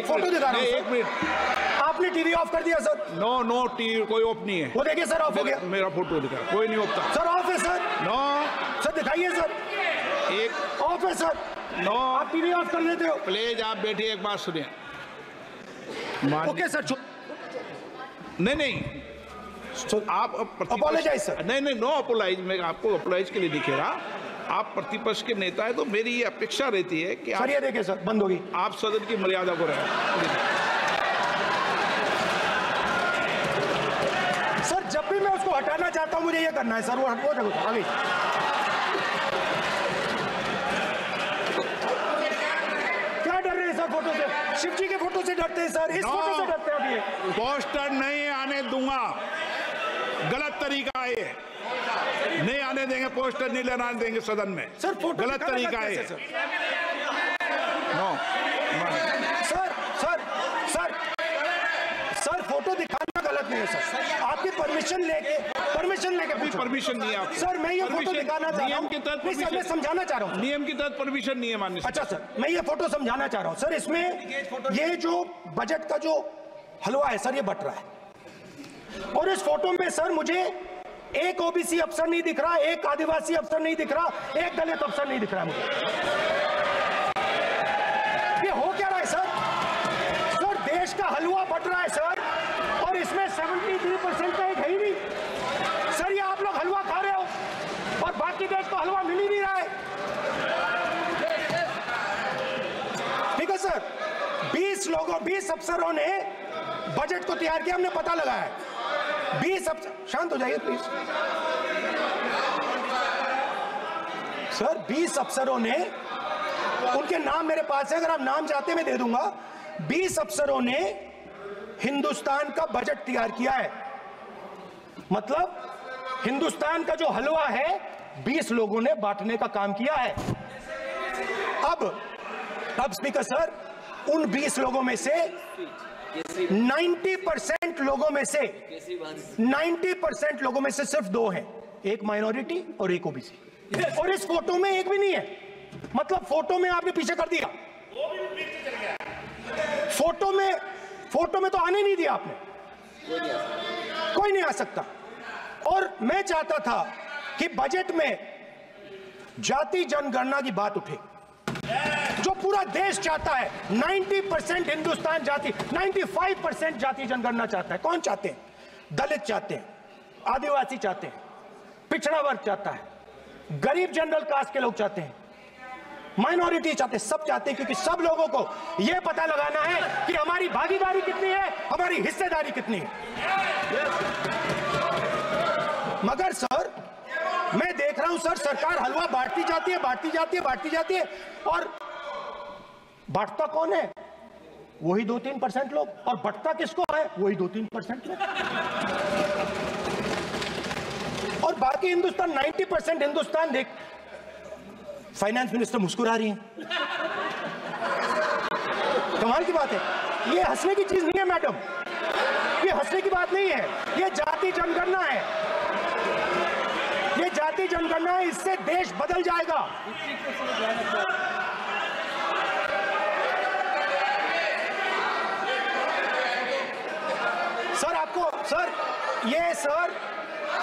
एक फ़ोटो दिखा रहा हूँ एक मिनट। आपने टीवी ऑफ़ कर दिया सर। नो नो टीवी कोई ऑफ़ नहीं है। वो देखिए सर ऑफ़ हो गया। मेरा फ़ोटो दिखा कोई नहीं होता सर ऑफ़ है सर। नो सर दिखाइए सर। एक ऑफ़ है सर। नो आप टीवी ऑफ़ कर देते हो। प्लीज़ आप बैठिए एक बात सुनिए। ओके सर नहीं नहीं। आप अब प्रतिपक्ष- Apologize, sir. नहीं नहीं नो अपोलाइज मैं आपको अपोलाइज के लिए कह रहा। आप प्रतिपक्ष के नेता है तो मेरी ये अपेक्षा रहती है कि सर आप, ये देखिए सर बंद होगी। आप सदन की मर्यादा को रहे सर जब भी मैं उसको हटाना चाहता हूँ मुझे ये करना है सर वो हट वो देखो आगे। क्या डर रहे हैं सर फ़ोटो से? शिव जी के फ़ोटो से डरते हैं सर। इस फ़ोटो से डरते हैं अभी। पोस्टर नहीं आने दूँगा। गलत तरीका है नहीं आने देंगे पोस्टर नहीं लेना देंगे सदन में। सर फ़ोटो गलत तरीका है sir no sir sir sir sir photo दिखाना गलत नहीं है सर। आपकी परमिशन लेके परमिशन लेके अभी परमिशन नहीं है सर मैं ये फ़ोटो दिखाना चाह रहा नियम हूँ। के तहत मैं समझाना चाह रहा हूँ। नियम के तहत परमिशन नहीं है मान्य अच्छा सर मैं ये फ़ोटो समझाना चाह रहा हूँ। सर इसमें ये जो बजट का जो हलवा है सर ये बट रहा है। और इस फ़ोटो में सर मुझे एक ओबीसी अफसर नहीं दिख रहा, एक आदिवासी अफसर नहीं दिख रहा, एक दलित अफसर नहीं दिख रहा मुझे। ये हो क्या रहा है सर? सर, देश का हलवा बट रहा है सर, और इसमें 73 परसेंट का एक है ही नहीं। सर, ये आप लोग हलवा खा रहे हो, और बाकी देश को हलवा मिल ही नहीं रहा है। ठीक है सर 20 लोगों 20 अफसरों ने बजट को तैयार किया, हमने पता लगाया। 20 अफसर शांत हो जाइए प्लीज़ सर 20 अफसरों ने, उनके नाम मेरे पास है, अगर आप नाम चाहते मैं दे दूँगा। 20 अफसरों ने हिंदुस्तान का बजट तैयार किया है। मतलब हिंदुस्तान का जो हलवा है 20 लोगों ने बांटने का काम किया है। अब अब स्पीकर सर उन 20 लोगों में से 90 परसेंट लोगों में से 90 परसेंट लोगों में से सिर्फ़ दो हैं एक माइनॉरिटी और एक ओबीसी। और इस फ़ोटो में एक भी नहीं है। मतलब फ़ोटो में आपने पीछे कर दिया। फ़ोटो में फ़ोटो में तो आने नहीं दिया आपने। कोई नहीं आ सकता। और मैं चाहता था कि बजट में जाति जनगणना की बात उठे। जो पूरा देश चाहता है 90 परसेंट हिंदुस्तान जाति 95 परसेंट जाति जनगणना चाहता है। कौन चाहते हैं? दलित चाहते हैं, आदिवासी चाहते हैं, पिछड़ा वर्ग चाहता है, गरीब जनरल कास्ट के लोग चाहते हैं, माइनॉरिटी चाहते हैं, सब चाहते हैं, क्योंकि सब लोगों को यह पता लगाना है कि हमारी भागीदारी कितनी है, हमारी हिस्सेदारी कितनी है। मगर सर रहा हूँ सर, सरकार हलवा बांटती जाती है, बांटती जाती है, बांटती जाती है। और बांटता कौन है? वही दो तीन परसेंट लोग। और बटता किसको है? वही दो तीन परसेंट लोग। और बाकी हिंदुस्तान 90 परसेंट हिंदुस्तान, देख फाइनेंस मिनिस्टर मुस्कुरा रही है। कमाल की बात है। ये हंसने की चीज़ नहीं है मैडम ये हंसने की बात नहीं है। ये जाति जनगणना है। ये जाति जनगणना है इससे देश बदल जाएगा सर आपको सर ये सर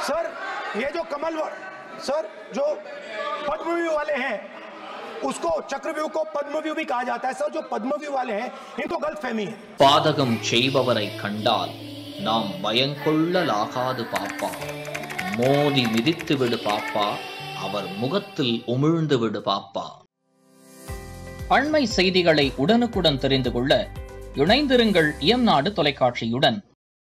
सर ये जो कमल सर जो पद्मव्यूह वाले हैं उसको चक्रव्यूह को पद्मव्यूह भी कहा जाता है सर जो पद्मव्यूह वाले हैं इनको गलत फहमी है பாதகம் செய்பவரை கண்டால் நாம் பயங்கொள்ளலாகாது பாப்பா மோதி மிதித்து விடு பாப்பா அவர் முகத்தில் உமிழ்ந்து விடு பாப்பா. அண்மை செய்திகளை உடனுக்குடன் தெரிந்து கொள்ள இணைந்திருங்கள் இயம்நாடு தொலைக்காட்சியுடன்.